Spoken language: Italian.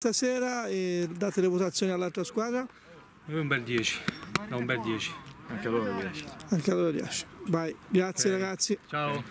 Stasera e date le votazioni all'altra squadra? Un bel 10, da un bel 10. Anche a loro piace. Anche a loro piace. Vai, grazie okay. ragazzi. Ciao.